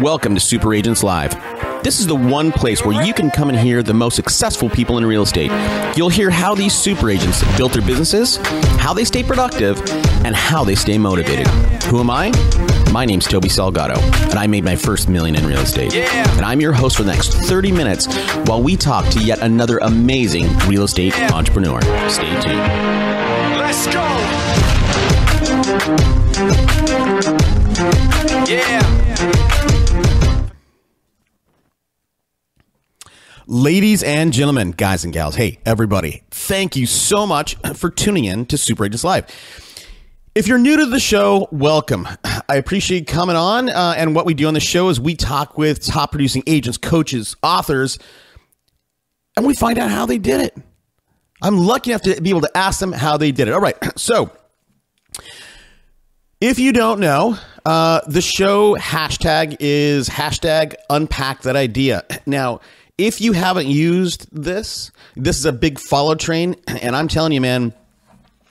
Welcome to Super Agents Live. This is the one place where you can come and hear the most successful people in real estate. You'll hear how these super agents built their businesses, how they stay productive, and how they stay motivated. Who am I? My name's Toby Salgado, and I made my first million in real estate. Yeah. And I'm your host for the next 30 minutes while we talk to yet another amazing real estate entrepreneur. Stay tuned. Let's go. Yeah. Ladies and gentlemen, guys and gals, hey, everybody, thank you so much for tuning in to Super Agents Live. If you're new to the show, welcome. I appreciate coming on. Uh, and what we do on the show is we talk with top producing agents, coaches, authors, and we find out how they did it. I'm lucky enough to be able to ask them how they did it. All right. So, if you don't know, uh, the show hashtag is hashtag unpack that idea. Now, if you haven't used this, this is a big follow train. And I'm telling you, man,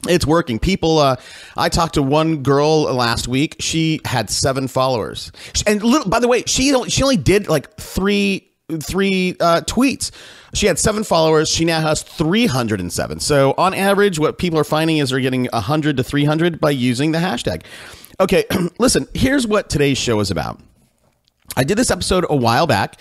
it's working. People, uh, I talked to one girl last week. She had seven followers, and little, by the way, she only, she only did like three three uh, tweets. She had seven followers. She now has 307. So on average, what people are finding is they're getting 100 to 300 by using the hashtag. Okay, listen. Here's what today's show is about. I did this episode a while back.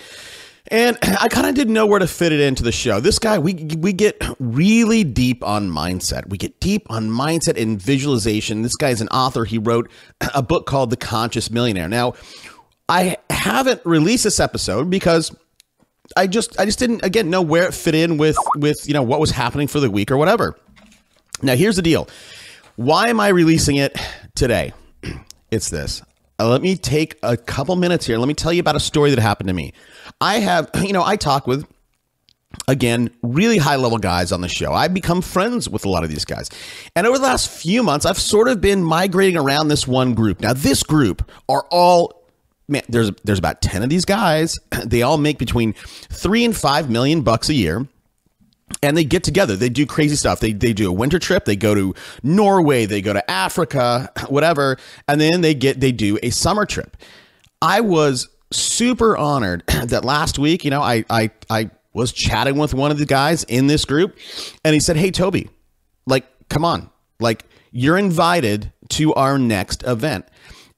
And I kind of didn't know where to fit it into the show. This guy, we we get really deep on mindset. We get deep on mindset and visualization. This guy is an author. He wrote a book called The Conscious Millionaire. Now, I haven't released this episode because I just I just didn't again know where it fit in with with you know what was happening for the week or whatever. Now, here's the deal. Why am I releasing it today? It's this. Uh, let me take a couple minutes here. Let me tell you about a story that happened to me. I have, you know, I talk with again really high level guys on the show. I've become friends with a lot of these guys. And over the last few months i've sort of been migrating around this one group. Now this group are all man there's there's about 10 of these guys. They all make between 3 and 5 million bucks a year. And they get together. They do crazy stuff. They, they do a winter trip. They go to norway. They go to africa whatever. And then they get they do a summer trip. I was super honored that last week, you know, I I I was chatting with one of the guys in this group, and he said, "Hey, Toby, like, come on, like, you're invited to our next event."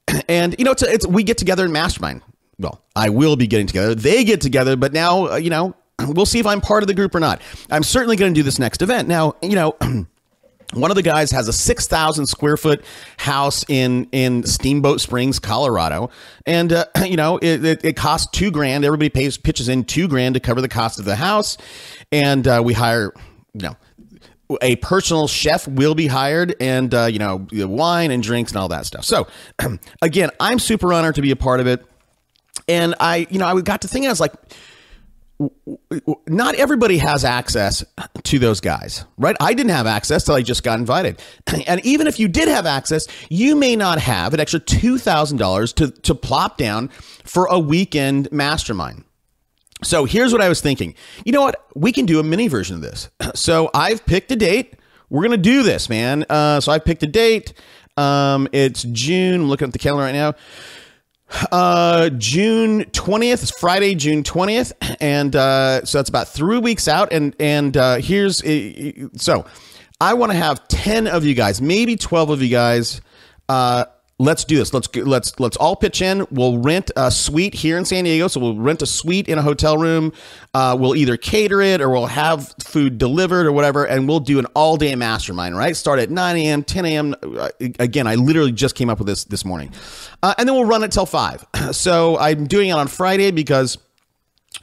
And you know, it's, it's we get together in mastermind. Well, I will be getting together. They get together, but now, uh, you know, we'll see if I'm part of the group or not. I'm certainly going to do this next event. Now, you know. One of the guys has a 6,000 square foot house in, in Steamboat Springs, Colorado. And, uh, you know, it, it, it, costs two grand. Everybody pays, pitches in two grand to cover the cost of the house. And uh, we hire, you know, a personal chef will be hired and, uh, you know, wine and drinks and all that stuff. So, again, I'm super honored to be a part of it. And I, you know, I got to thinking, I was like, not everybody has access to those guys, right? I didn't have access till I just got invited. And even if you did have access, you may not have an extra $2,000 to, to plop down for a weekend mastermind. So here's what I was thinking. You know what? We can do a mini version of this. So I've picked a date. We're going to do this, man. Uh, so I picked a date. Um, it's June. I'm looking at the calendar right now. Uh, June twentieth is Friday, June twentieth, and uh, so that's about three weeks out. And and uh, here's so I want to have ten of you guys, maybe twelve of you guys. Uh, let's do this. Let's let's let's all pitch in. We'll rent a suite here in San Diego. So we'll rent a suite in a hotel room. Uh, we'll either cater it or we'll have food delivered or whatever, and we'll do an all day mastermind. Right, start at nine a.m., ten a.m. Uh, again, I literally just came up with this this morning, uh, and then we'll run it till five. So I'm doing it on Friday because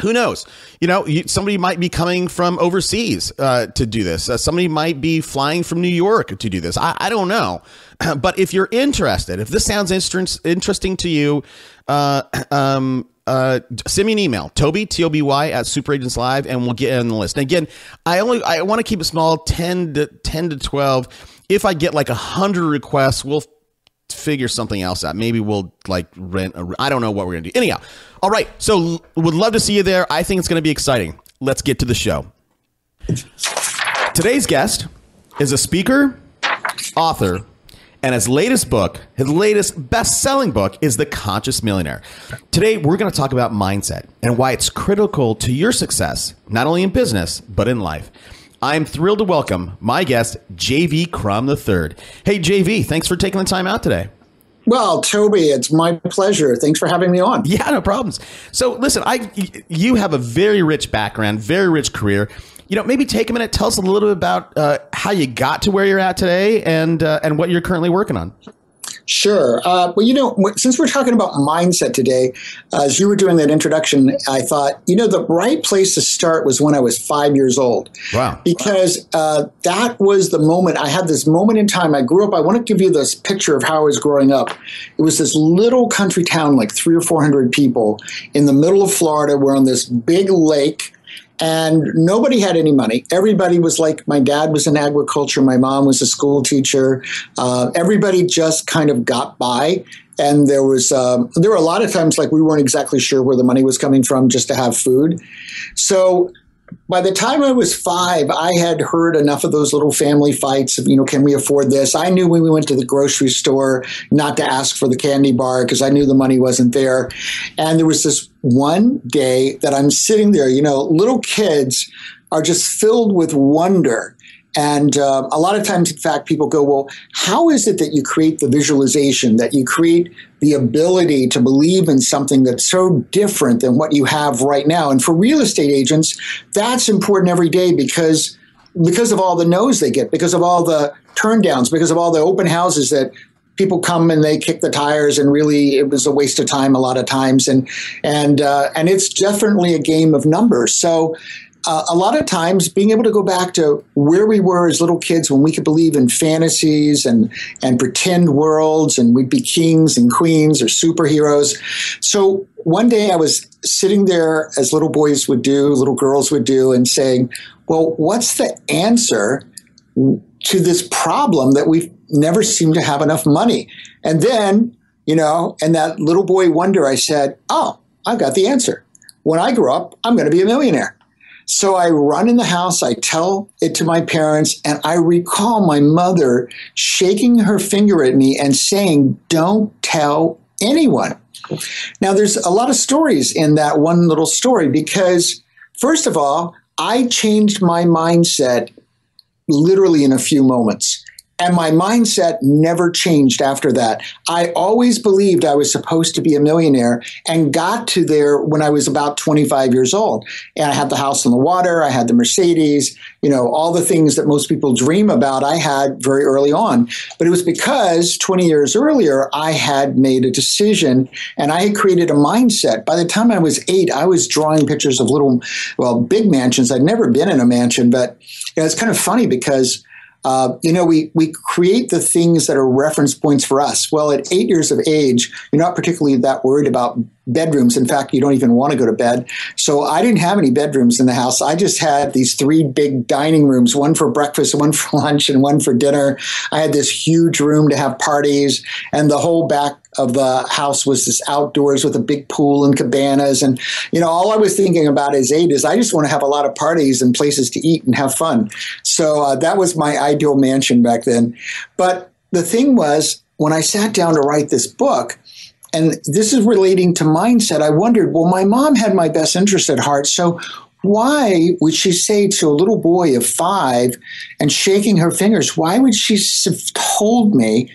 who knows? You know, somebody might be coming from overseas uh, to do this. Uh, somebody might be flying from New York to do this. I, I don't know. But if you're interested, if this sounds interesting to you, uh, um, uh, send me an email, Toby, T O B Y, at Super Agents Live, and we'll get on the list. And again, I only I want to keep it small, 10 to 10 to 12. If I get like a 100 requests, we'll figure something else out. Maybe we'll like rent a, I don't know what we're going to do. Anyhow, all right. So would love to see you there. I think it's going to be exciting. Let's get to the show. Today's guest is a speaker, author, And his latest book, his latest best selling book, is The Conscious Millionaire. Today, we're going to talk about mindset and why it's critical to your success, not only in business, but in life. I'm thrilled to welcome my guest, JV Crum III. Hey, JV, thanks for taking the time out today. Well, Toby, it's my pleasure. Thanks for having me on. Yeah, no problems. So, listen, I you have a very rich background, very rich career. You know, maybe take a minute, tell us a little bit about uh, how you got to where you're at today, and uh, and what you're currently working on. Sure. Uh, well, you know, since we're talking about mindset today, as you were doing that introduction, I thought, you know, the right place to start was when I was five years old. Wow. Because uh, that was the moment, I had this moment in time. I grew up, I want to give you this picture of how I was growing up. It was this little country town, like three or 400 people in the middle of Florida. We're on this big lake and nobody had any money. Everybody was like, my dad was in agriculture, my mom was a school teacher. Uh, everybody just kind of got by. And there was um, there were a lot of times like we weren't exactly sure where the money was coming from just to have food. So by the time I was five, I had heard enough of those little family fights of, you know, can we afford this? I knew when we went to the grocery store not to ask for the candy bar because I knew the money wasn't there. And there was this one day that I'm sitting there, you know, little kids are just filled with wonder and uh, a lot of times, in fact, people go, well, how is it that you create the visualization, that you create the ability to believe in something that's so different than what you have right now? And for real estate agents, that's important every day because because of all the no's they get, because of all the turndowns, because of all the open houses that people come and they kick the tires and really it was a waste of time a lot of times and and uh, and it's definitely a game of numbers so uh, a lot of times being able to go back to where we were as little kids when we could believe in fantasies and and pretend worlds and we'd be kings and queens or superheroes. So one day i was sitting there as little boys would do little girls would do and saying well what's the answer to this problem that we never seem to have enough money? And then you know and that little boy wonder i said oh i've got the answer. When i grow up i'm going to be a millionaire so I run in the house, I tell it to my parents, and I recall my mother shaking her finger at me and saying, Don't tell anyone. Now, there's a lot of stories in that one little story because, first of all, I changed my mindset literally in a few moments. And my mindset never changed after that. I always believed I was supposed to be a millionaire and got to there when I was about 25 years old. And I had the house on the water, I had the Mercedes, you know, all the things that most people dream about, I had very early on. But it was because 20 years earlier, I had made a decision and I had created a mindset. By the time I was eight, I was drawing pictures of little, well, big mansions. I'd never been in a mansion, but you know, it's kind of funny because uh, you know, we, we create the things that are reference points for us. Well, at eight years of age, you're not particularly that worried about bedrooms. In fact, you don't even want to go to bed. So I didn't have any bedrooms in the house. I just had these three big dining rooms, one for breakfast, one for lunch, and one for dinner. I had this huge room to have parties, and the whole back of the house was this outdoors with a big pool and cabanas. And, you know, all I was thinking about as eight is I just want to have a lot of parties and places to eat and have fun. So uh, that was my ideal mansion back then. But the thing was, when I sat down to write this book, and this is relating to mindset. I wondered, well, my mom had my best interest at heart. So why would she say to a little boy of five and shaking her fingers, why would she have told me,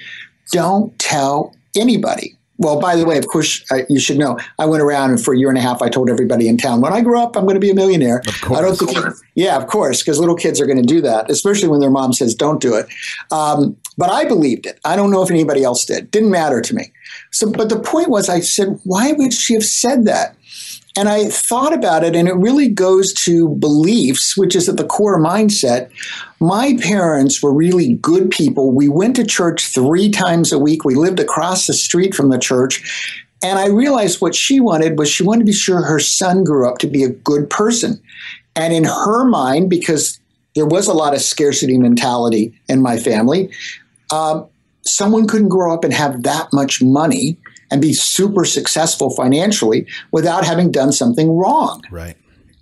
don't tell anybody? Well, by the way, of course, uh, you should know. I went around and for a year and a half, I told everybody in town, when I grow up, I'm going to be a millionaire. Of course. I don't think, yeah, of course, because little kids are going to do that, especially when their mom says, don't do it. Um, but I believed it. I don't know if anybody else did. Didn't matter to me. So, but the point was, I said, why would she have said that? And I thought about it, and it really goes to beliefs, which is at the core mindset. My parents were really good people. We went to church three times a week. We lived across the street from the church. And I realized what she wanted was she wanted to be sure her son grew up to be a good person. And in her mind, because there was a lot of scarcity mentality in my family, um, someone couldn't grow up and have that much money and be super successful financially without having done something wrong. Right.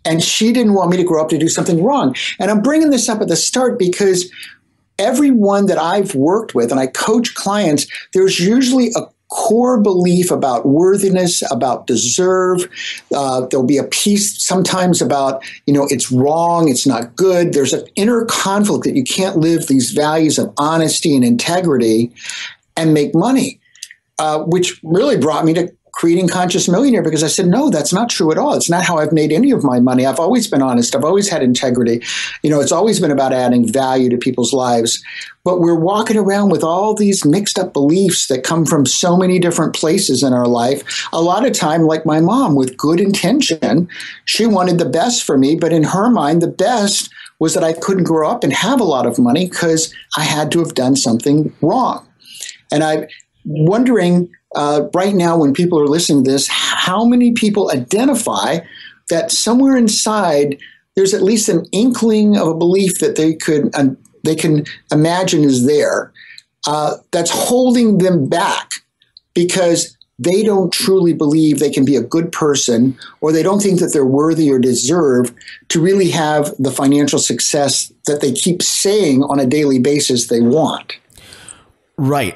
And she didn't want me to grow up to do something wrong. And I'm bringing this up at the start because everyone that I've worked with and I coach clients, there's usually a core belief about worthiness, about deserve. Uh, there'll be a piece sometimes about, you know, it's wrong, it's not good. There's an inner conflict that you can't live these values of honesty and integrity and make money, uh, which really brought me to creating conscious millionaire because I said, no, that's not true at all. It's not how I've made any of my money. I've always been honest. I've always had integrity. You know, it's always been about adding value to people's lives. But we're walking around with all these mixed up beliefs that come from so many different places in our life. A lot of time, like my mom, with good intention, she wanted the best for me, but in her mind, the best was that I couldn't grow up and have a lot of money because I had to have done something wrong. And I'm wondering uh, right now when people are listening to this, how many people identify that somewhere inside there's at least an inkling of a belief that they could uh, they can imagine is there uh, that's holding them back because they don't truly believe they can be a good person or they don't think that they're worthy or deserve to really have the financial success that they keep saying on a daily basis they want. Right.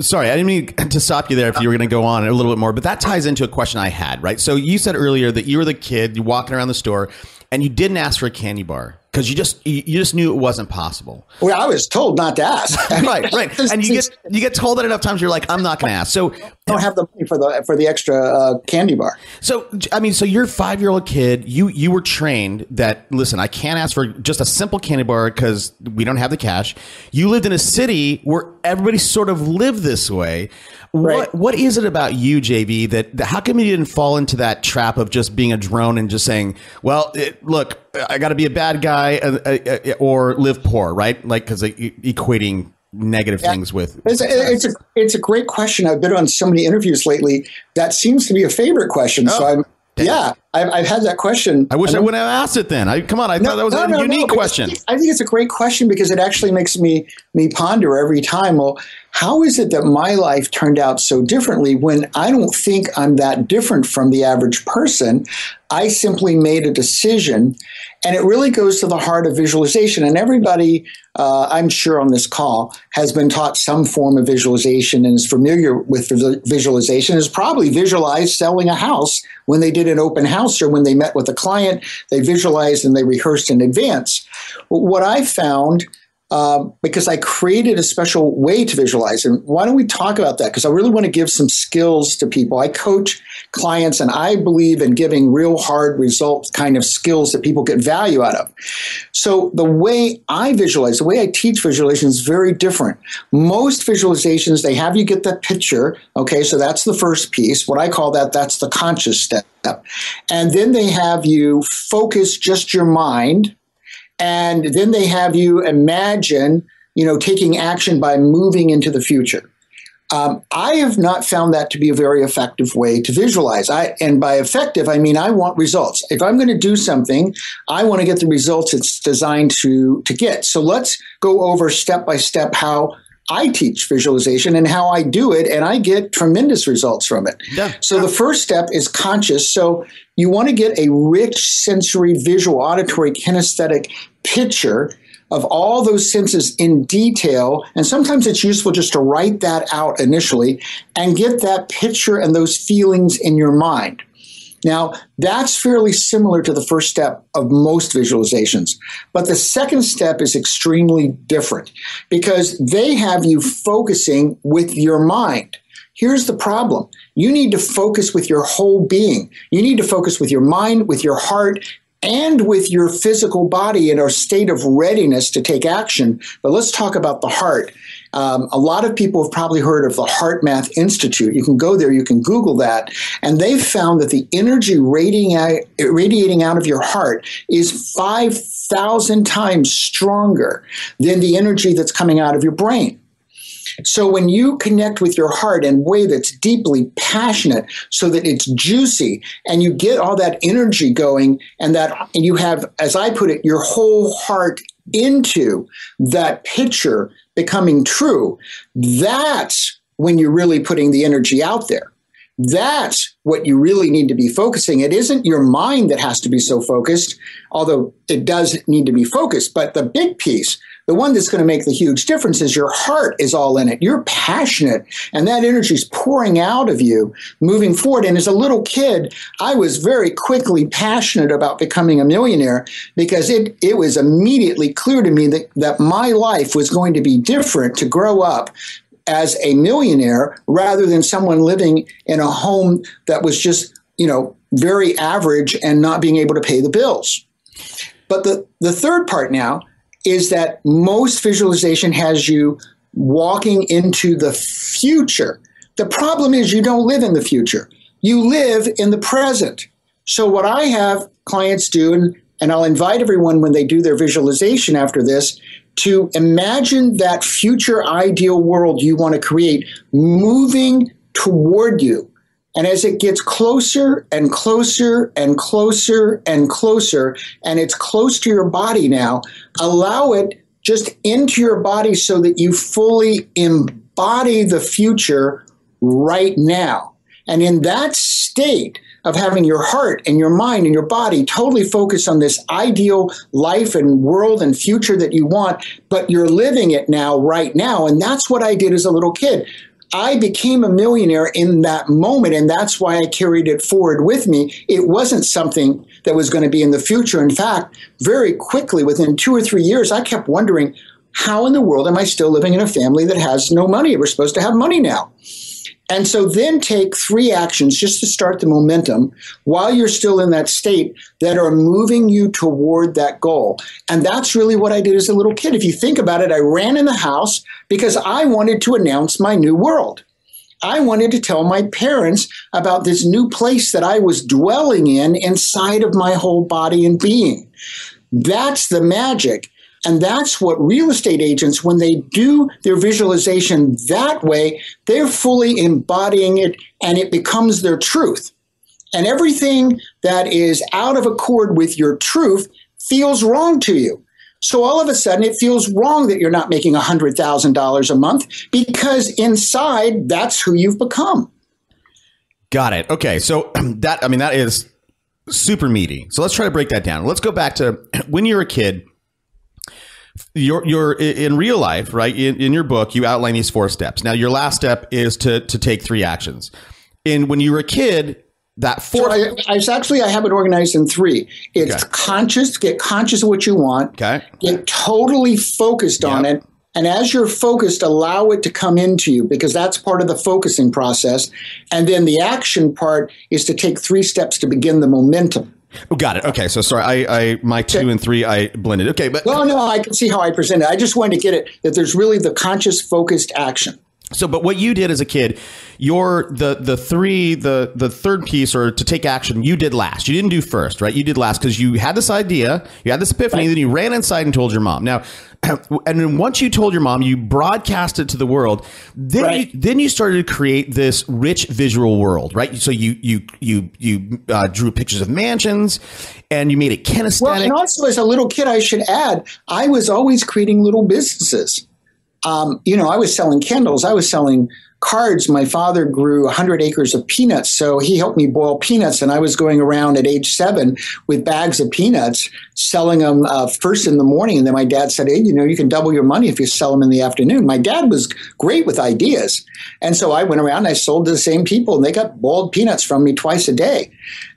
Sorry, I didn't mean to stop you there if you were going to go on a little bit more, but that ties into a question I had, right? So you said earlier that you were the kid, you walking around the store, and you didn't ask for a candy bar because you just you just knew it wasn't possible. Well, I was told not to ask. right, right, and you get you get told that enough times, you're like, I'm not going to ask. So I don't have the money for the for the extra uh, candy bar. So I mean, so you're a five year old kid. You you were trained that listen, I can't ask for just a simple candy bar because we don't have the cash. You lived in a city where everybody sort of lived this way. Right. What what is it about you, JV, that, that how come you didn't fall into that trap of just being a drone and just saying, well, it, look, I got to be a bad guy uh, uh, uh, or live poor, right? Like because equating negative Yeah. things with It's a, it's a it's a great question. I've been on so many interviews lately. That seems to be a favorite question. so Oh, I'm yeah, I've, I've had that question. I wish I And wouldn't have asked it then. I come on, I thought that was no, a no, no, unique question. I think it's a great question because it actually makes me me ponder every time. Well, how is it that my life turned out so differently when I don't think I'm that different from the average person? I simply made a decision, and it really goes to the heart of visualization. And everybody, uh, I'm sure, on this call has been taught some form of visualization and is familiar with vi- visualization. Has probably visualized selling a house when they did an open house when they met with a client. They visualized and they rehearsed in advance. What I found uh, because I created a special way to visualize. And why don't we talk about that? Because I really want to give some skills to people. I coach clients and I believe in giving real hard results kind of skills that people get value out of. So the way I visualize, the way I teach visualization is very different. Most visualizations, they have you get that picture. Okay, so that's the first piece. What I call that, that's the conscious step. And then they have you focus just your mind and then they have you imagine you know taking action by moving into the future. Um, i have not found that to be a very effective way to visualize. I, and by effective i mean i want results. If i'm going to do something i want to get the results it's designed to to get. So let's go over step by step how I teach visualization and how I do it, and I get tremendous results from it. Yeah. So the first step is conscious. So you want to get a rich sensory, visual, auditory, kinesthetic picture of all those senses in detail. And sometimes it's useful just to write that out initially and get that picture and those feelings in your mind. Now, that's fairly similar to the first step of most visualizations. But the second step is extremely different because they have you focusing with your mind. Here's the problem you need to focus with your whole being. You need to focus with your mind, with your heart, and with your physical body in a state of readiness to take action. But let's talk about the heart. Um, a lot of people have probably heard of the HeartMath Institute. You can go there, you can Google that, and they've found that the energy radiating out, radiating out of your heart is 5,000 times stronger than the energy that's coming out of your brain. So when you connect with your heart in a way that's deeply passionate so that it's juicy and you get all that energy going and that and you have as I put it your whole heart into that picture becoming true that's when you're really putting the energy out there that's what you really need to be focusing. It isn't your mind that has to be so focused, although it does need to be focused. But the big piece, The one that's going to make the huge difference is your heart is all in it. You're passionate and that energy is pouring out of you moving forward. And as a little kid, I was very quickly passionate about becoming a millionaire because it, it was immediately clear to me that, that my life was going to be different to grow up as a millionaire rather than someone living in a home that was just, you know, very average and not being able to pay the bills. But the, the third part now is that most visualization has you walking into the future. The problem is you don't live in the future. You live in the present. So what I have clients do, and, and I'll invite everyone when they do their visualization after this, to imagine that future ideal world you want to create moving toward you. And as it gets closer and closer and closer and closer, and it's close to your body now, allow it just into your body so that you fully embody the future right now. And in that state of having your heart and your mind and your body totally focused on this ideal life and world and future that you want, but you're living it now, right now. And that's what I did as a little kid. I became a millionaire in that moment, and that's why I carried it forward with me. It wasn't something that was going to be in the future. In fact, very quickly, within two or three years, I kept wondering, how in the world am I still living in a family that has no money? We're supposed to have money now. And so then take three actions just to start the momentum while you're still in that state that are moving you toward that goal. And that's really what I did as a little kid. If you think about it, I ran in the house because I wanted to announce my new world. I wanted to tell my parents about this new place that I was dwelling in inside of my whole body and being. That's the magic. And that's what real estate agents, when they do their visualization that way, they're fully embodying it and it becomes their truth. And everything that is out of accord with your truth feels wrong to you. So all of a sudden, it feels wrong that you're not making $100,000 a month because inside, that's who you've become. Got it. Okay. So that, I mean, that is super meaty. So let's try to break that down. Let's go back to when you're a kid you're, you're in real life, right? In, in your book, you outline these four steps. Now, your last step is to to take three actions. And when you were a kid, that four. So I, I actually I have it organized in three. It's okay. conscious. Get conscious of what you want. Okay. Get totally focused yep. on it. And as you're focused, allow it to come into you because that's part of the focusing process. And then the action part is to take three steps to begin the momentum. Oh, got it. Okay, so sorry, I, I my two okay. and three I blended. Okay, but no, no, I can see how I presented. I just wanted to get it that there's really the conscious, focused action. So, but what you did as a kid, your the the three the the third piece or to take action, you did last. You didn't do first, right? You did last because you had this idea, you had this epiphany, right. then you ran inside and told your mom. Now, and then once you told your mom, you broadcast it to the world. Then right. you, then you started to create this rich visual world, right? So you you you you uh, drew pictures of mansions, and you made it kinesthetic. Well, and also as a little kid, I should add, I was always creating little businesses um, you know, I was selling candles. I was selling cards. My father grew 100 acres of peanuts, so he helped me boil peanuts. And I was going around at age seven with bags of peanuts, selling them uh, first in the morning. And then my dad said, Hey, you know, you can double your money if you sell them in the afternoon. My dad was great with ideas. And so I went around and I sold to the same people, and they got boiled peanuts from me twice a day.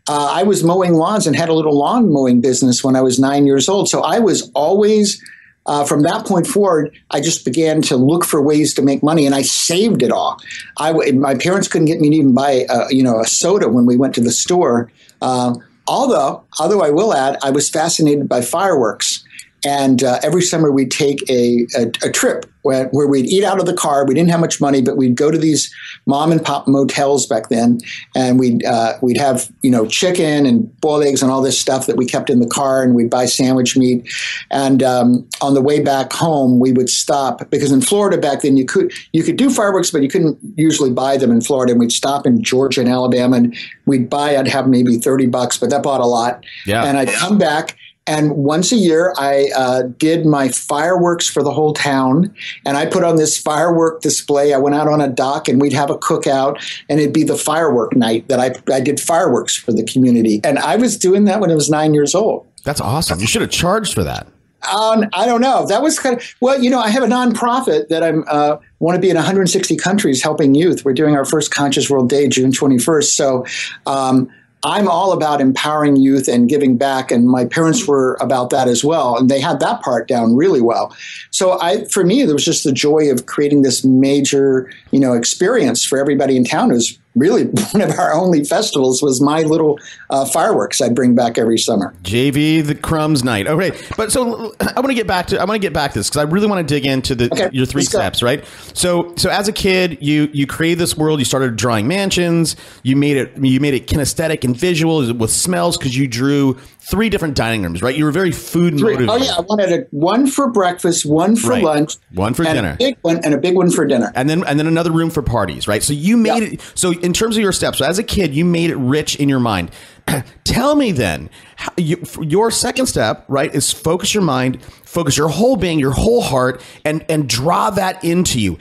Uh, I was mowing lawns and had a little lawn mowing business when I was nine years old. So I was always uh, from that point forward, I just began to look for ways to make money, and I saved it all. I my parents couldn't get me to even buy a, you know a soda when we went to the store. Uh, although, although I will add, I was fascinated by fireworks. And uh, every summer we'd take a, a, a trip where, where, we'd eat out of the car. We didn't have much money, but we'd go to these mom and pop motels back then, and we'd uh, we'd have you know chicken and boiled eggs and all this stuff that we kept in the car, and we'd buy sandwich meat. And um, on the way back home, we would stop because in Florida back then you could you could do fireworks, but you couldn't usually buy them in Florida. And we'd stop in Georgia and Alabama, and we'd buy. I'd have maybe thirty bucks, but that bought a lot. Yeah. And I'd come back and once a year, I uh, did my fireworks for the whole town. And I put on this firework display. I went out on a dock and we'd have a cookout, and it'd be the firework night that I, I did fireworks for the community. And I was doing that when I was nine years old. That's awesome. You should have charged for that. Um, I don't know. That was kind of well, you know, I have a nonprofit that I'm uh, want to be in 160 countries helping youth. We're doing our first Conscious World Day, June 21st. So. Um, I'm all about empowering youth and giving back, and my parents were about that as well, and they had that part down really well. So, I, for me, there was just the joy of creating this major, you know, experience for everybody in town. It was really one of our only festivals was my little uh, fireworks I bring back every summer. JV the Crum's night. Okay, but so I want to get back to I want to get back to this because I really want to dig into the Okay, your 3 let's go. steps, right? So so as a kid, you you created this world. You started drawing mansions. You made it you made it kinesthetic and visual with smells because you drew three different dining rooms, right? You were very food motivated. Oh yeah, I wanted a one for breakfast, one for Right. lunch, One for and dinner. a big one, and a big one for dinner. and then and then another room for parties, right? So you made Yeah. it. So in terms of your steps, so as a kid, you made it rich in your mind. Tell me then, how, you, your second step, right, is focus your mind, focus your whole being, your whole heart, and and draw that into you.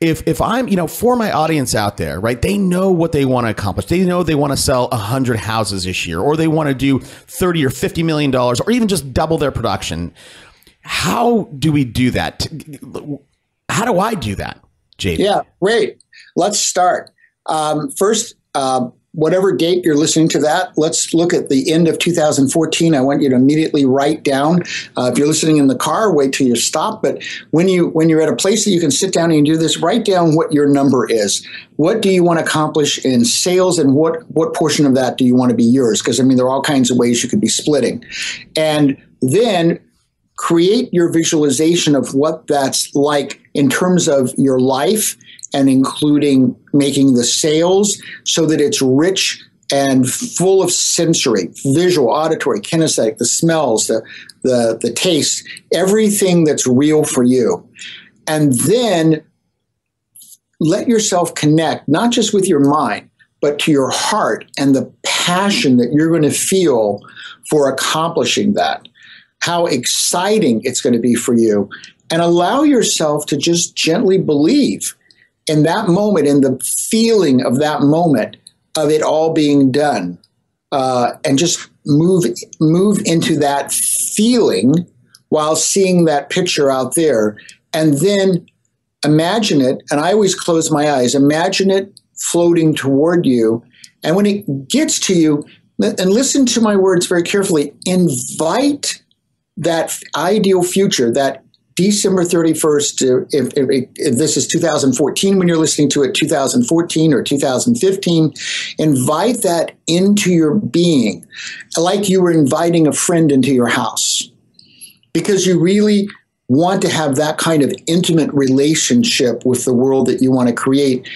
If if I'm, you know, for my audience out there, right, they know what they want to accomplish. They know they want to sell hundred houses this year, or they want to do thirty or fifty million dollars, or even just double their production. How do we do that? How do I do that, JV? Yeah, great. Let's start. Um, first, uh, whatever date you're listening to that, let's look at the end of 2014. I want you to immediately write down. Uh, if you're listening in the car, wait till you stop. But when you when you're at a place that you can sit down and do this, write down what your number is. What do you want to accomplish in sales, and what what portion of that do you want to be yours? Because I mean, there are all kinds of ways you could be splitting, and then create your visualization of what that's like in terms of your life and including making the sales so that it's rich and full of sensory, visual, auditory, kinesthetic, the smells, the the the taste, everything that's real for you. And then let yourself connect not just with your mind, but to your heart and the passion that you're going to feel for accomplishing that how exciting it's going to be for you, and allow yourself to just gently believe in that moment, in the feeling of that moment of it all being done, uh, and just move move into that feeling while seeing that picture out there, and then imagine it. And I always close my eyes. Imagine it floating toward you, and when it gets to you, and listen to my words very carefully. Invite that ideal future, that December 31st, uh, if, if, if this is 2014 when you're listening to it, 2014 or 2015, invite that into your being like you were inviting a friend into your house because you really want to have that kind of intimate relationship with the world that you want to create.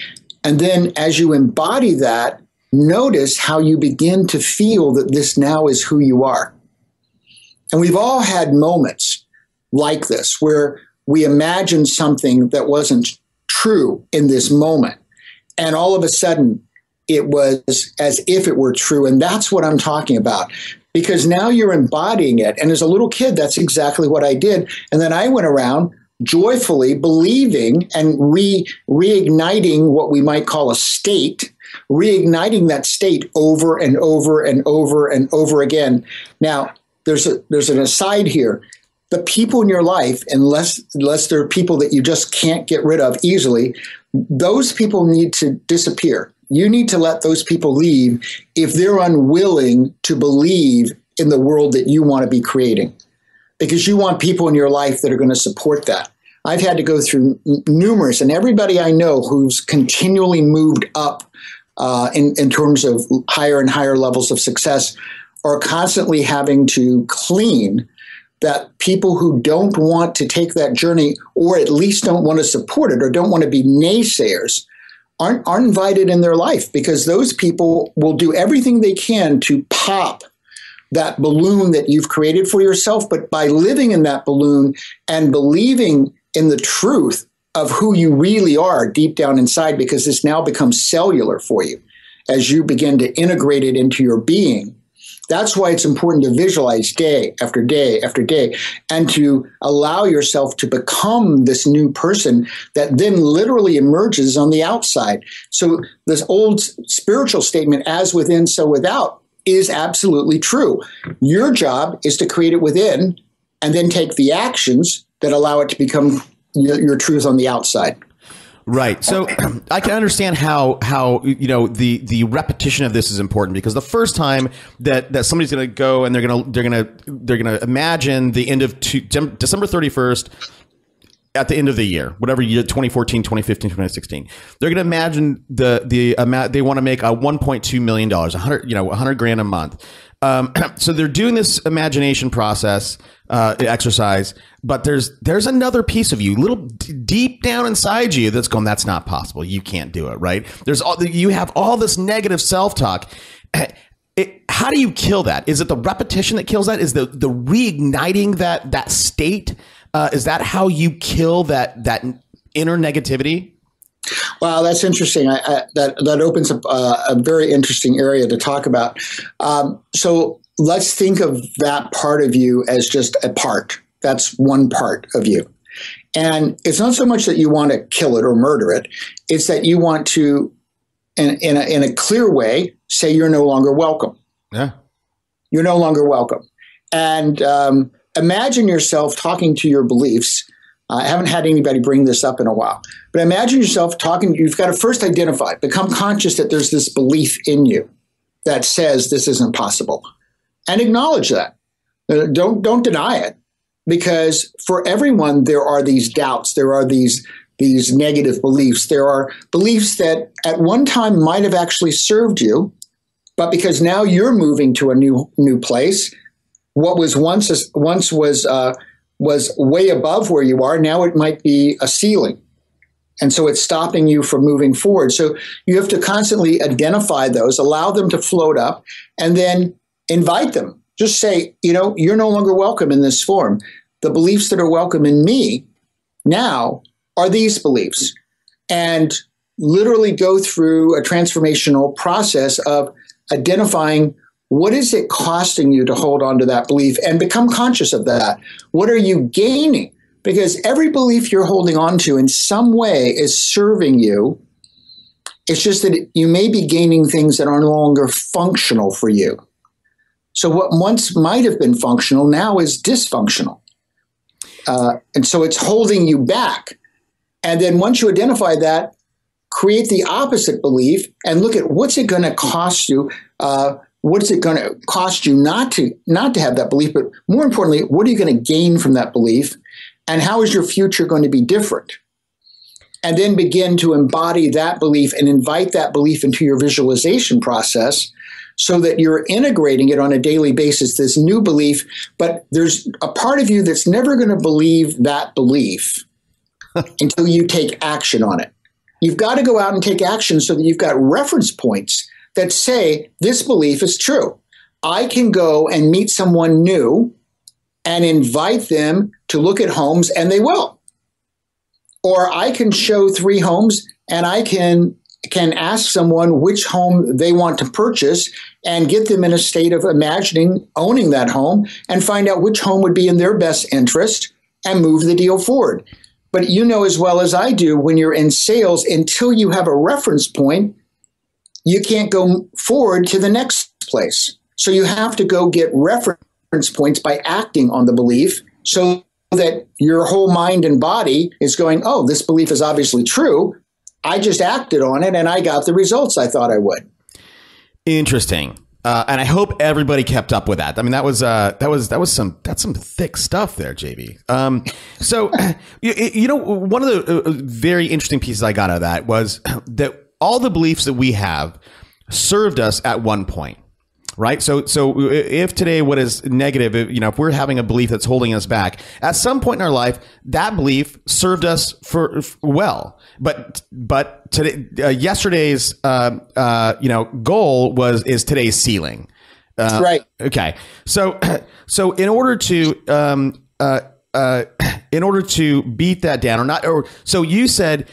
And then as you embody that, notice how you begin to feel that this now is who you are. And we've all had moments like this where we imagined something that wasn't true in this moment. And all of a sudden, it was as if it were true. And that's what I'm talking about. Because now you're embodying it. And as a little kid, that's exactly what I did. And then I went around joyfully believing and re reigniting what we might call a state, reigniting that state over and over and over and over again. Now, there's a there's an aside here. The people in your life, unless unless they're people that you just can't get rid of easily, those people need to disappear. You need to let those people leave if they're unwilling to believe in the world that you want to be creating because you want people in your life that are going to support that. I've had to go through numerous, and everybody I know who's continually moved up uh, in, in terms of higher and higher levels of success are constantly having to clean that people who don't want to take that journey or at least don't want to support it or don't want to be naysayers aren't, aren't invited in their life because those people will do everything they can to pop that balloon that you've created for yourself, but by living in that balloon and believing in the truth of who you really are deep down inside, because this now becomes cellular for you as you begin to integrate it into your being. That's why it's important to visualize day after day after day and to allow yourself to become this new person that then literally emerges on the outside. So, this old spiritual statement, as within, so without, is absolutely true. Your job is to create it within and then take the actions that allow it to become your, truth on the outside. Right. So I can understand how how you know the the repetition of this is important because the first time that that somebody's going to go and they're going to they're going to they're going to imagine the end of two, December 31st at the end of the year, whatever year 2014, 2015, 2016. They're going to imagine the the amount they want to make a 1.2 million dollars, 100 you know 100 grand a month. Um, so they're doing this imagination process uh, exercise, but there's there's another piece of you, little d- deep down inside you, that's going, "That's not possible. You can't do it." Right? There's all you have all this negative self talk. It, how do you kill that? Is it the repetition that kills that? Is the the reigniting that that state? Uh, is that how you kill that that inner negativity? Wow, that's interesting. I, I, that that opens up uh, a very interesting area to talk about. Um, so let's think of that part of you as just a part. That's one part of you. And it's not so much that you want to kill it or murder it, it's that you want to, in, in, a, in a clear way, say you're no longer welcome. Yeah. You're no longer welcome. And um, imagine yourself talking to your beliefs. Uh, I haven't had anybody bring this up in a while, but imagine yourself talking. You've got to first identify, become conscious that there's this belief in you that says this isn't possible and acknowledge that. Uh, don't don't deny it, because for everyone there are these doubts, there are these these negative beliefs, there are beliefs that at one time might have actually served you, but because now you're moving to a new new place, what was once once was uh, was way above where you are, now it might be a ceiling. And so it's stopping you from moving forward. So you have to constantly identify those, allow them to float up, and then invite them. Just say, you know, you're no longer welcome in this form. The beliefs that are welcome in me now are these beliefs. And literally go through a transformational process of identifying what is it costing you to hold on to that belief and become conscious of that. What are you gaining? Because every belief you're holding on to in some way is serving you. It's just that you may be gaining things that are no longer functional for you. So what once might have been functional now is dysfunctional. Uh, and so it's holding you back. And then once you identify that, create the opposite belief and look at what's it going to cost you. Uh, what's it going to cost you not to not to have that belief? But more importantly, what are you going to gain from that belief? And how is your future going to be different? And then begin to embody that belief and invite that belief into your visualization process so that you're integrating it on a daily basis, this new belief, but there's a part of you that's never going to believe that belief until you take action on it. You've got to go out and take action so that you've got reference points that say this belief is true. I can go and meet someone new and invite them to look at homes, and they will. Or I can show three homes and I can can ask someone which home they want to purchase and get them in a state of imagining owning that home and find out which home would be in their best interest and move the deal forward. But you know as well as I do, when you're in sales, until you have a reference point, you can't go forward to the next place. So you have to go get reference points by acting on the belief so that your whole mind and body is going, oh, this belief is obviously true. I just acted on it and I got the results I thought I would. Interesting. Uh, and I hope everybody kept up with that. I mean, that was uh, that was that was some that's some thick stuff there, JV. Um, so, you, you, know, one of the uh, very interesting pieces I got out of that was that all the beliefs that we have served us at one point right? So, so if today what is negative, you know, if we're having a belief that's holding us back, at some point in our life, that belief served us for, for well. But, but today, uh, yesterday's, uh, uh, you know, goal was is today's ceiling. Uh, right. Okay. So, so in order to, um, uh, uh, in order to beat that down or not, or so you said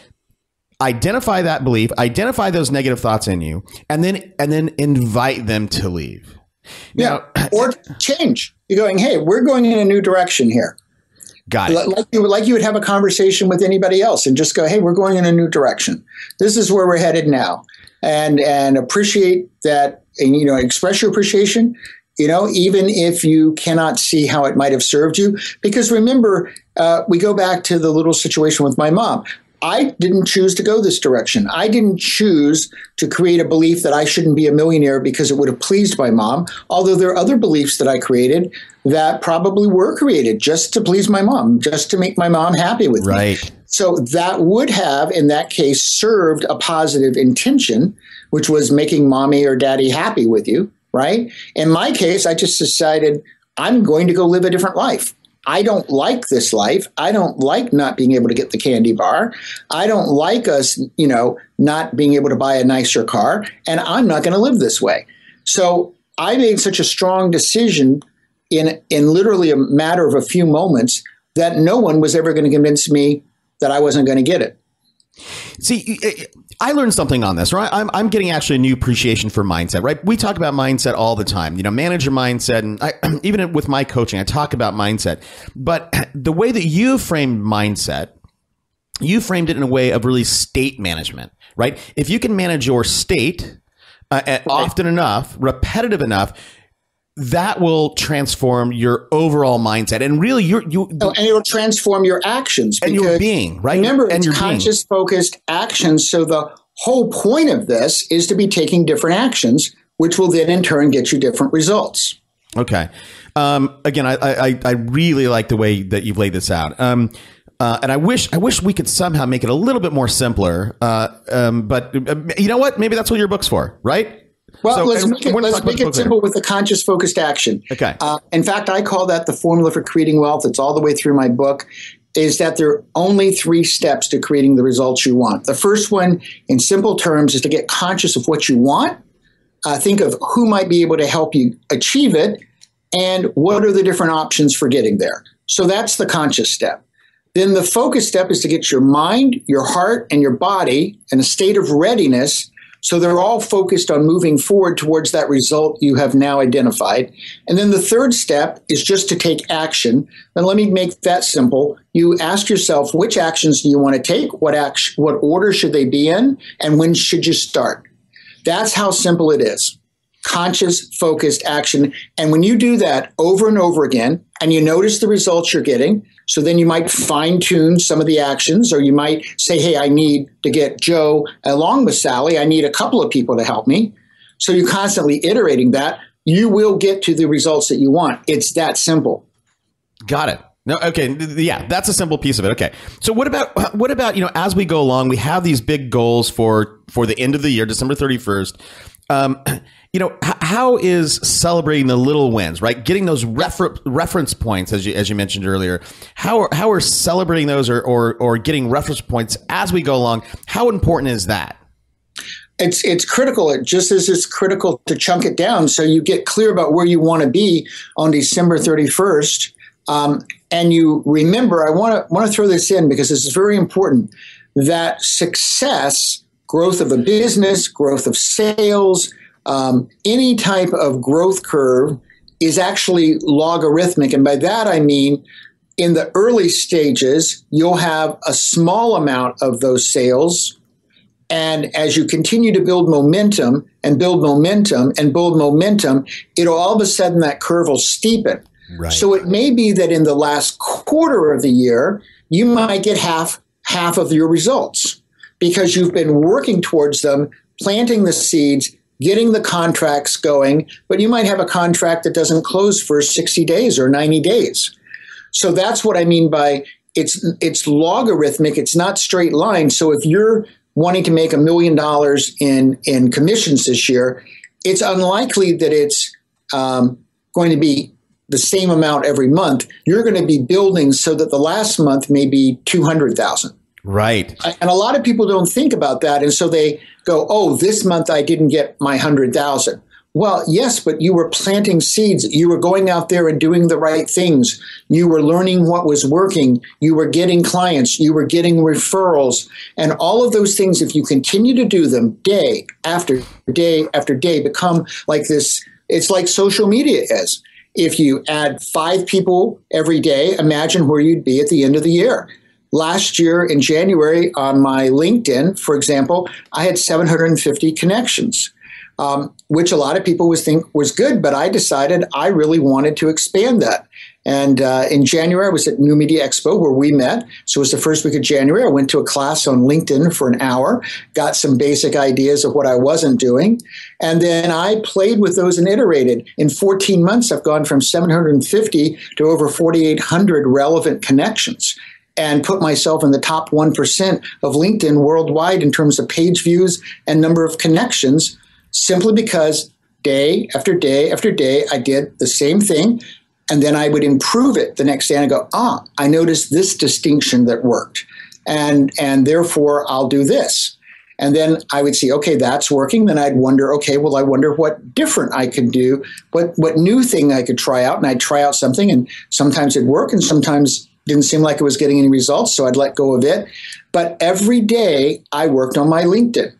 identify that belief, identify those negative thoughts in you, and then and then invite them to leave. Now, yeah, or change. You're going, hey, we're going in a new direction here. Got it. Like you, like you would have a conversation with anybody else, and just go, hey, we're going in a new direction. This is where we're headed now, and and appreciate that, and you know, express your appreciation, you know, even if you cannot see how it might have served you. Because remember, uh, we go back to the little situation with my mom. I didn't choose to go this direction. I didn't choose to create a belief that I shouldn't be a millionaire because it would have pleased my mom. Although there are other beliefs that I created that probably were created just to please my mom, just to make my mom happy with right. me. So that would have, in that case, served a positive intention, which was making mommy or daddy happy with you, right? In my case, I just decided I'm going to go live a different life. I don't like this life. I don't like not being able to get the candy bar. I don't like us, you know, not being able to buy a nicer car. And I'm not going to live this way. So I made such a strong decision in, in literally a matter of a few moments that no one was ever going to convince me that I wasn't going to get it. See, I learned something on this, right? I'm, I'm getting actually a new appreciation for mindset, right? We talk about mindset all the time, you know, manage your mindset. And I, even with my coaching, I talk about mindset. But the way that you framed mindset, you framed it in a way of really state management, right? If you can manage your state uh, right. often enough, repetitive enough, that will transform your overall mindset and really you're you oh, and it'll transform your actions and your being right remember and it's conscious being. focused actions so the whole point of this is to be taking different actions which will then in turn get you different results okay um, again I, I i really like the way that you've laid this out um, uh, and I wish I wish we could somehow make it a little bit more simpler. Uh, um, but uh, you know what? Maybe that's what your book's for, right? Well, so, let's make it, let's make it simple with the conscious focused action. Okay. Uh, in fact, I call that the formula for creating wealth. It's all the way through my book. Is that there are only three steps to creating the results you want. The first one, in simple terms, is to get conscious of what you want. Uh, think of who might be able to help you achieve it, and what are the different options for getting there. So that's the conscious step. Then the focus step is to get your mind, your heart, and your body in a state of readiness so they're all focused on moving forward towards that result you have now identified. And then the third step is just to take action. And let me make that simple. You ask yourself which actions do you want to take? What action, what order should they be in? And when should you start? That's how simple it is. Conscious, focused action. And when you do that over and over again, and you notice the results you're getting, so then you might fine tune some of the actions, or you might say, hey, I need to get Joe along with Sally. I need a couple of people to help me. So you're constantly iterating that. You will get to the results that you want. It's that simple. Got it. No, okay, yeah, that's a simple piece of it. Okay, so what about what about you know as we go along, we have these big goals for for the end of the year, December thirty first. Um, you know, h- how is celebrating the little wins, right? Getting those refer- reference points, as you as you mentioned earlier. How are, how are celebrating those or, or or getting reference points as we go along? How important is that? It's it's critical. It just as it's critical to chunk it down so you get clear about where you want to be on December thirty first. Um, and you remember, I want to want to throw this in because this is very important. That success, growth of a business, growth of sales, um, any type of growth curve is actually logarithmic. And by that I mean in the early stages, you'll have a small amount of those sales. And as you continue to build momentum and build momentum and build momentum, it'll all of a sudden that curve will steepen. Right. So it may be that in the last quarter of the year, you might get half half of your results because you've been working towards them, planting the seeds, getting the contracts going, but you might have a contract that doesn't close for 60 days or 90 days. So that's what I mean by it's it's logarithmic, it's not straight line. So if you're wanting to make a million dollars in in commissions this year, it's unlikely that it's um, going to be the same amount every month. You're going to be building so that the last month may be 200,000. Right. And a lot of people don't think about that. And so they go, oh, this month I didn't get my 100,000. Well, yes, but you were planting seeds. You were going out there and doing the right things. You were learning what was working. You were getting clients. You were getting referrals. And all of those things, if you continue to do them day after day after day, become like this. It's like social media is. If you add five people every day, imagine where you'd be at the end of the year. Last year in January on my LinkedIn, for example, I had 750 connections. um, which a lot of people was think was good. But I decided I really wanted to expand that. And uh, in January, I was at New Media Expo where we met. So it was the first week of January. I went to a class on LinkedIn for an hour, got some basic ideas of what I wasn't doing. And then I played with those and iterated. In 14 months, I've gone from 750 to over 4,800 relevant connections and put myself in the top 1% of LinkedIn worldwide in terms of page views and number of connections simply because day after day after day I did the same thing and then I would improve it the next day and I go, ah, I noticed this distinction that worked. And and therefore I'll do this. And then I would see, okay, that's working. Then I'd wonder, okay, well, I wonder what different I could do, what what new thing I could try out. And I'd try out something, and sometimes it'd work, and sometimes didn't seem like it was getting any results, so I'd let go of it. But every day I worked on my LinkedIn.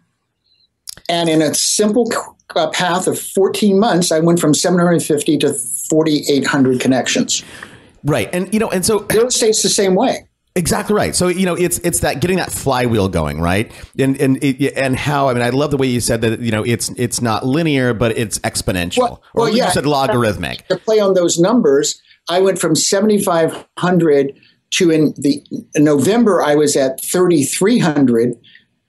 And in a simple uh, path of 14 months, I went from 750 to 4,800 connections. Right. And, you know, and so real estate's the same way. Exactly right. So you know, it's it's that getting that flywheel going, right? And and it, and how I mean, I love the way you said that. You know, it's it's not linear, but it's exponential. Well, well or yeah, you said logarithmic. To play on those numbers, I went from seventy five hundred to in the in November I was at thirty three hundred.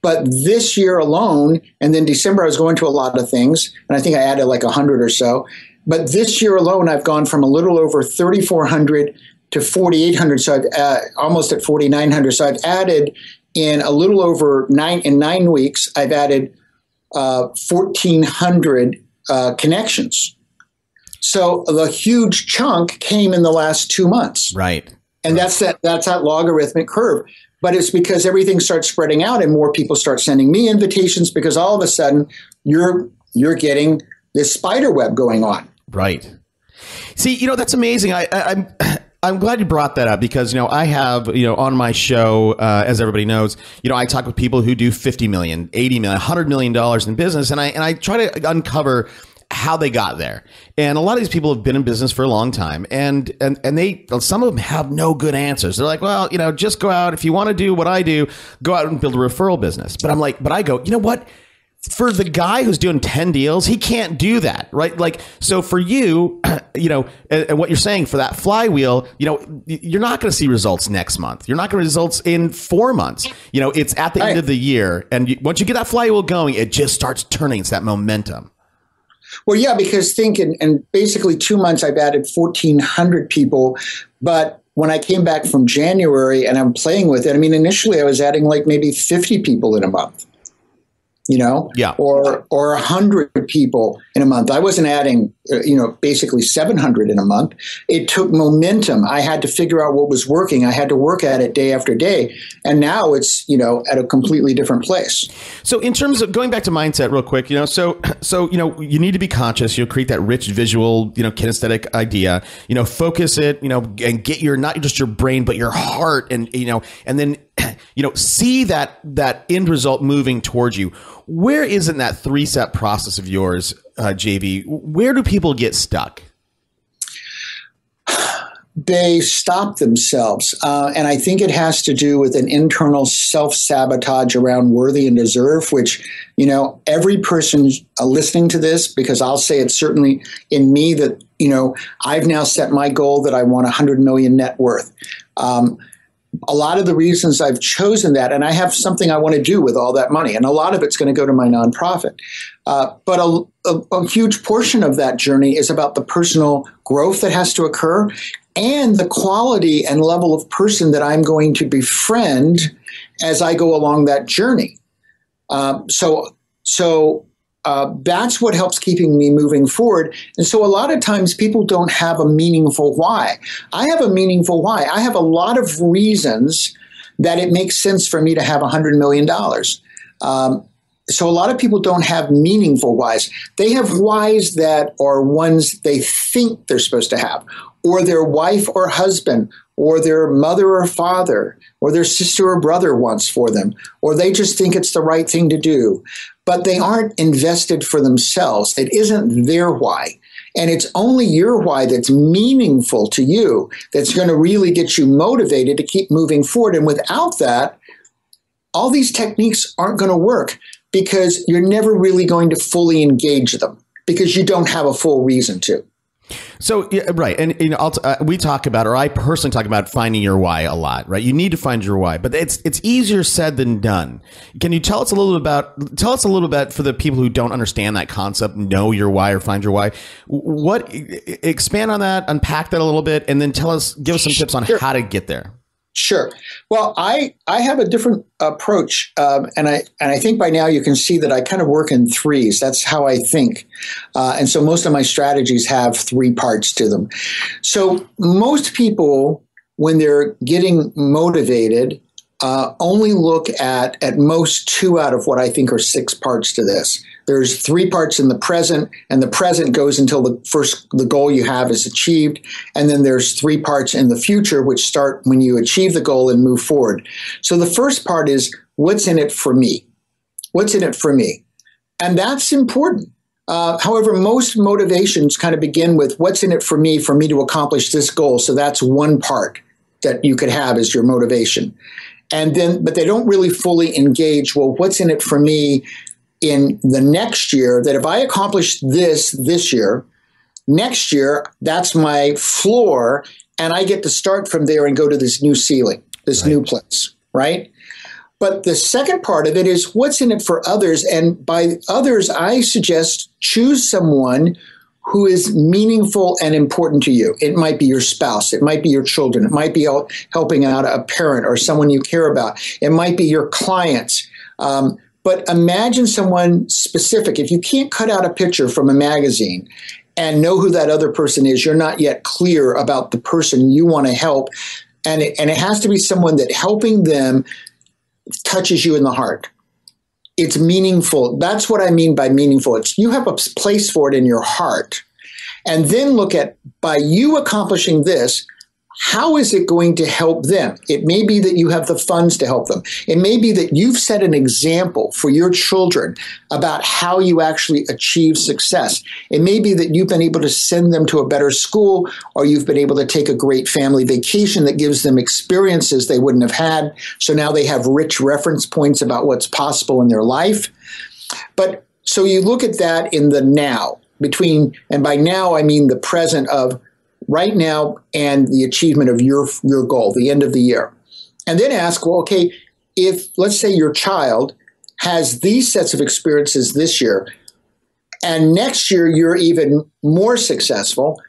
But this year alone, and then December, I was going to a lot of things, and I think I added like 100 or so. But this year alone, I've gone from a little over 3,400 to 4,800. So I've uh, almost at 4,900. So I've added in a little over nine in nine weeks. I've added uh, 1,400 uh, connections. So the huge chunk came in the last two months. Right. And right. that's that that's that logarithmic curve but it's because everything starts spreading out and more people start sending me invitations because all of a sudden you're you're getting this spider web going on. Right. See, you know that's amazing. I, I I'm, I'm glad you brought that up because you know I have you know on my show uh, as everybody knows you know I talk with people who do 50 million, 80 million, 100 million dollars in business and I and I try to uncover how they got there. And a lot of these people have been in business for a long time and and and they some of them have no good answers. They're like, "Well, you know, just go out if you want to do what I do, go out and build a referral business." But I'm like, "But I go, you know what? for the guy who's doing 10 deals, he can't do that, right? Like, so for you, you know, and, and, what you're saying for that flywheel, you know, you're not going to see results next month. You're not going to results in four months. You know, it's at the right. end of the year. And you, once you get that flywheel going, it just starts turning. It's that momentum. Well, yeah, because think in, in basically two months, I've added 1,400 people. But when I came back from January and I'm playing with it, I mean, initially I was adding like maybe 50 people in a month you know, yeah, or or a hundred people in a month. I wasn't adding, uh, you know, basically seven hundred in a month. It took momentum. I had to figure out what was working. I had to work at it day after day, and now it's you know at a completely different place. So, in terms of going back to mindset, real quick, you know, so so you know, you need to be conscious. You know, create that rich visual, you know, kinesthetic idea. You know, focus it. You know, and get your not just your brain but your heart, and you know, and then you know, see that that end result moving towards you. Where is in that three step process of yours, uh, JV? Where do people get stuck? They stop themselves. Uh, and I think it has to do with an internal self sabotage around worthy and deserve, which, you know, every person uh, listening to this, because I'll say it certainly in me that, you know, I've now set my goal that I want 100 million net worth. Um, a lot of the reasons I've chosen that, and I have something I want to do with all that money, and a lot of it's going to go to my nonprofit. Uh, but a, a, a huge portion of that journey is about the personal growth that has to occur and the quality and level of person that I'm going to befriend as I go along that journey. Um, so, so uh, that's what helps keeping me moving forward. And so a lot of times people don't have a meaningful why. I have a meaningful why. I have a lot of reasons that it makes sense for me to have $100 million. Um, so a lot of people don't have meaningful whys. They have whys that are ones they think they're supposed to have, or their wife or husband, or their mother or father, or their sister or brother wants for them, or they just think it's the right thing to do but they aren't invested for themselves. It isn't their why. And it's only your why that's meaningful to you that's going to really get you motivated to keep moving forward. And without that, all these techniques aren't going to work. because you're never really going to fully engage them because you don't have a full reason to. So yeah, right, and you know, uh, we talk about, or I personally talk about finding your why a lot. Right, you need to find your why, but it's it's easier said than done. Can you tell us a little bit about tell us a little bit for the people who don't understand that concept, know your why or find your why? What expand on that, unpack that a little bit, and then tell us, give us some tips on sure. how to get there. Sure. Well, I I have a different approach, um, and I and I think by now you can see that I kind of work in threes. That's how I think, uh, and so most of my strategies have three parts to them. So most people, when they're getting motivated, uh, only look at at most two out of what I think are six parts to this. There's three parts in the present, and the present goes until the first the goal you have is achieved, and then there's three parts in the future which start when you achieve the goal and move forward. So the first part is what's in it for me. What's in it for me, and that's important. Uh, however, most motivations kind of begin with what's in it for me, for me to accomplish this goal. So that's one part that you could have as your motivation. And then, but they don't really fully engage. Well, what's in it for me in the next year that if I accomplish this this year, next year, that's my floor, and I get to start from there and go to this new ceiling, this right. new place, right? But the second part of it is what's in it for others. And by others, I suggest choose someone who is meaningful and important to you. It might be your spouse, it might be your children, it might be helping out a parent or someone you care about, it might be your clients. Um, but imagine someone specific. If you can't cut out a picture from a magazine and know who that other person is, you're not yet clear about the person you want to help. And it, and it has to be someone that helping them touches you in the heart. It's meaningful. That's what I mean by meaningful. It's you have a place for it in your heart. And then look at by you accomplishing this, how is it going to help them? It may be that you have the funds to help them. It may be that you've set an example for your children about how you actually achieve success. It may be that you've been able to send them to a better school or you've been able to take a great family vacation that gives them experiences they wouldn't have had. So now they have rich reference points about what's possible in their life. But so you look at that in the now between, and by now I mean the present of right now and the achievement of your your goal, the end of the year. And then ask, well, okay, if let's say your child has these sets of experiences this year, and next year you're even more successful,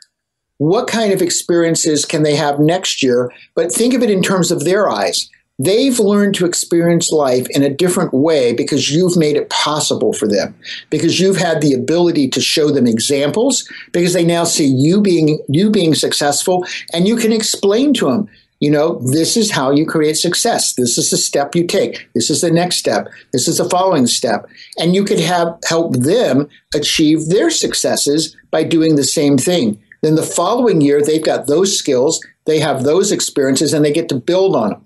what kind of experiences can they have next year? But think of it in terms of their eyes they've learned to experience life in a different way because you've made it possible for them because you've had the ability to show them examples because they now see you being you being successful and you can explain to them you know this is how you create success. This is the step you take. This is the next step. This is the following step. And you could have help them achieve their successes by doing the same thing. Then the following year they've got those skills they have those experiences and they get to build on them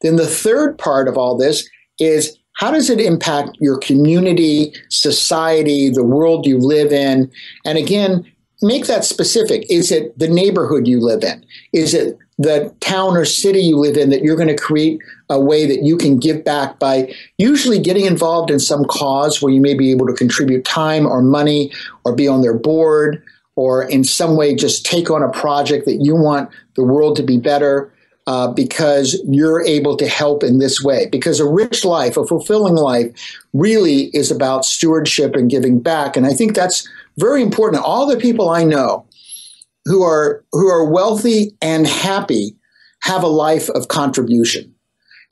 then the third part of all this is how does it impact your community, society, the world you live in? And again, make that specific. Is it the neighborhood you live in? Is it the town or city you live in that you're going to create a way that you can give back by usually getting involved in some cause where you may be able to contribute time or money or be on their board or in some way just take on a project that you want the world to be better uh, because you're able to help in this way. Because a rich life, a fulfilling life, really is about stewardship and giving back. And I think that's very important. All the people I know who are who are wealthy and happy have a life of contribution.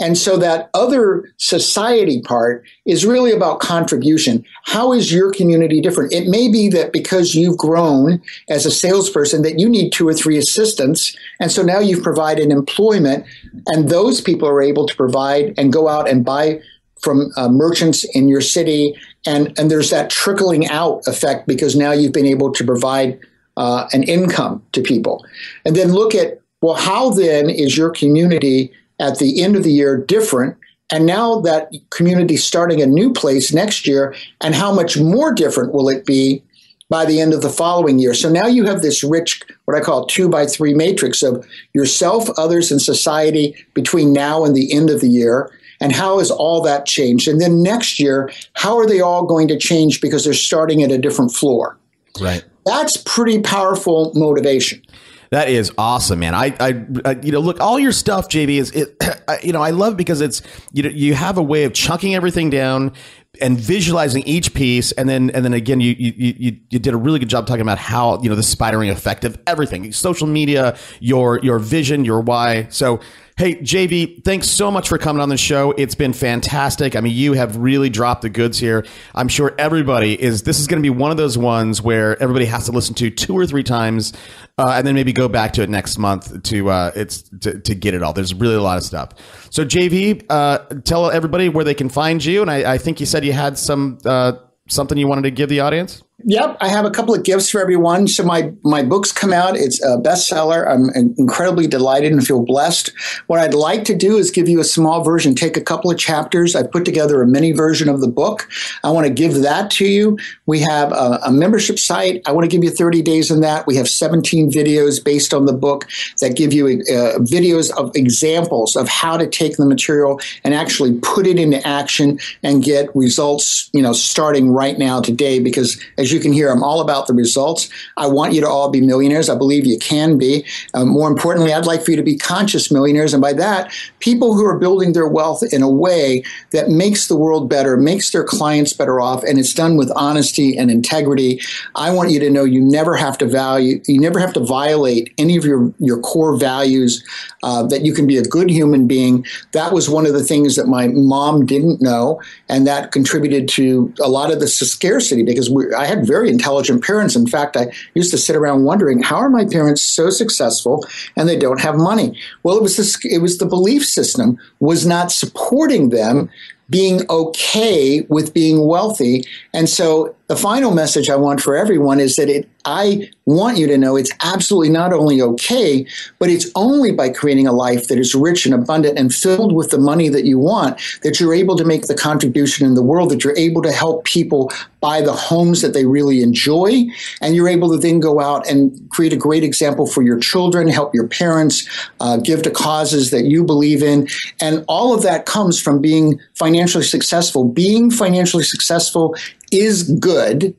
And so that other society part is really about contribution. How is your community different? It may be that because you've grown as a salesperson that you need two or three assistants. And so now you've provided employment and those people are able to provide and go out and buy from uh, merchants in your city. And, and there's that trickling out effect because now you've been able to provide uh, an income to people. And then look at, well, how then is your community at the end of the year different and now that community starting a new place next year and how much more different will it be by the end of the following year so now you have this rich what i call two by three matrix of yourself others and society between now and the end of the year and how has all that changed? And then next year, how are they all going to change because they're starting at a different floor? Right. That's pretty powerful motivation. That is awesome, man. I, I, I, you know, look, all your stuff, JV, is it, you know, I love because it's, you know, you have a way of chunking everything down and visualizing each piece, and then, and then again, you, you, you, you did a really good job talking about how, you know, the spidering effect of everything, social media, your, your vision, your why. So, Hey, JV, thanks so much for coming on the show. It's been fantastic. I mean, you have really dropped the goods here. I'm sure everybody is, this is going to be one of those ones where everybody has to listen to two or three times uh, and then maybe go back to it next month to, uh, it's, to, to get it all. There's really a lot of stuff. So, JV, uh, tell everybody where they can find you. And I, I think you said you had some, uh, something you wanted to give the audience. Yep, I have a couple of gifts for everyone. So my my book's come out. It's a bestseller. I'm incredibly delighted and feel blessed. What I'd like to do is give you a small version. Take a couple of chapters. I put together a mini version of the book. I want to give that to you. We have a, a membership site. I want to give you 30 days in that. We have 17 videos based on the book that give you uh, videos of examples of how to take the material and actually put it into action and get results. You know, starting right now today because as as you can hear, I'm all about the results. I want you to all be millionaires. I believe you can be. Um, more importantly, I'd like for you to be conscious millionaires. And by that, people who are building their wealth in a way that makes the world better, makes their clients better off, and it's done with honesty and integrity. I want you to know you never have to value, you never have to violate any of your, your core values, uh, that you can be a good human being. That was one of the things that my mom didn't know, and that contributed to a lot of the scarcity because we, I had had very intelligent parents. In fact, I used to sit around wondering how are my parents so successful and they don't have money? Well, it was this, it was the belief system was not supporting them being okay with being wealthy. And so the final message I want for everyone is that it, I want you to know it's absolutely not only okay, but it's only by creating a life that is rich and abundant and filled with the money that you want that you're able to make the contribution in the world, that you're able to help people buy the homes that they really enjoy, and you're able to then go out and create a great example for your children, help your parents, uh, give to causes that you believe in. And all of that comes from being financially successful. Being financially successful is good.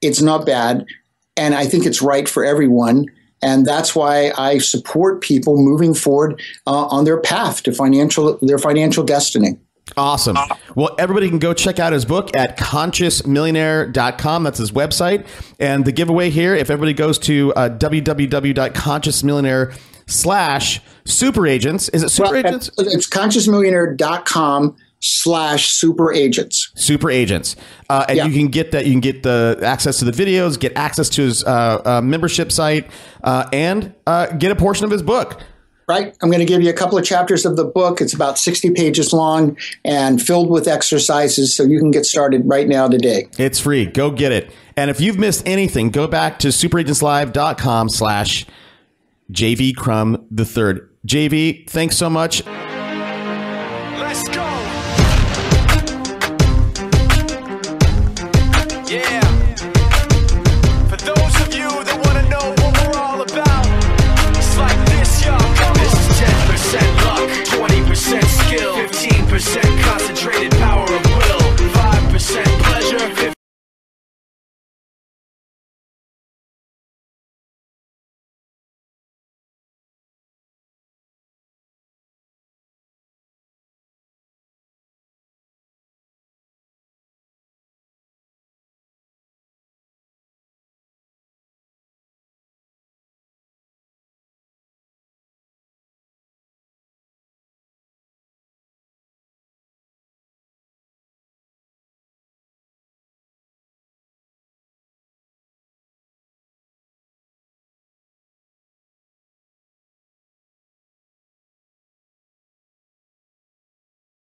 It's not bad. And I think it's right for everyone. And that's why I support people moving forward uh, on their path to financial their financial destiny. Awesome. Well, everybody can go check out his book at consciousmillionaire.com. That's his website. And the giveaway here, if everybody goes to uh, www.consciousmillionaire slash super agents, is it super well, agents? It's consciousmillionaire.com slash super agents. Super agents. Uh, and yeah. you can get that. You can get the access to the videos, get access to his uh, uh, membership site, uh, and uh, get a portion of his book. Right. I'm going to give you a couple of chapters of the book. It's about 60 pages long and filled with exercises, so you can get started right now today. It's free. Go get it. And if you've missed anything, go back to superagentslive.com slash JV Crum the third. JV, thanks so much.